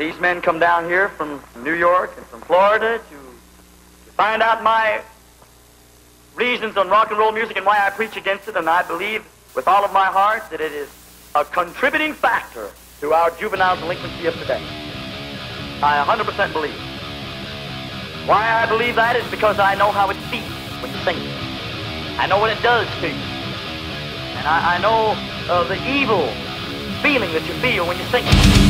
These men come down here from New York and from Florida to, to find out my reasons on rock and roll music and why I preach against it, and I believe with all of my heart that it is a contributing factor to our juvenile delinquency of today. I 100% believe. Why I believe that is because I know how it feels when you sing. I know what it does to you. And I, I know uh, the evil feeling that you feel when you sing.